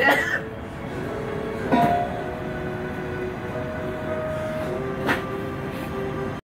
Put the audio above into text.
Yeah.